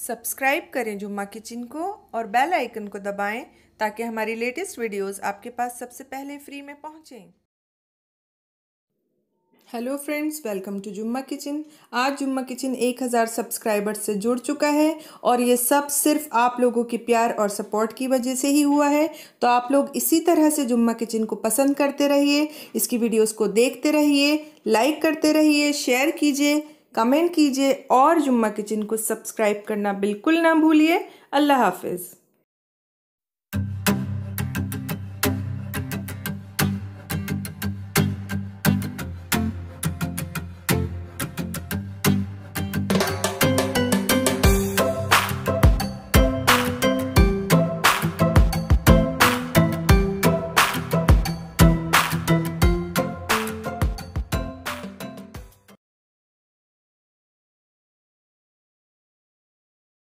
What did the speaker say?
Subscribe करें जुम्मा kitchen को और बेल आइकन को दबाएँ ताकि हमारी लेटेस्ट वीडियोस आपके पास सबसे पहले फ्री में पहुंचें। Hello friends, welcome to Jumma kitchen. आज जुम्मा किचन 1000 सब्सक्राइबर से जुड़ चुका है और ये सब सिर्फ़ आप लोगों के प्यार और सपोर्ट की वजह से ही हुआ है। तो आप लोग इसी तरह से जुम्मा किचन को पसंद करते रहिए, इसकी वीडियोस को देखते रहिए, लाइक करते रहिए, शेयर कीजिए कमेंट कीजिए और जुम्मा किचन को सब्सक्राइब करना बिल्कुल ना भूलिए। अल्लाह हाफिज़।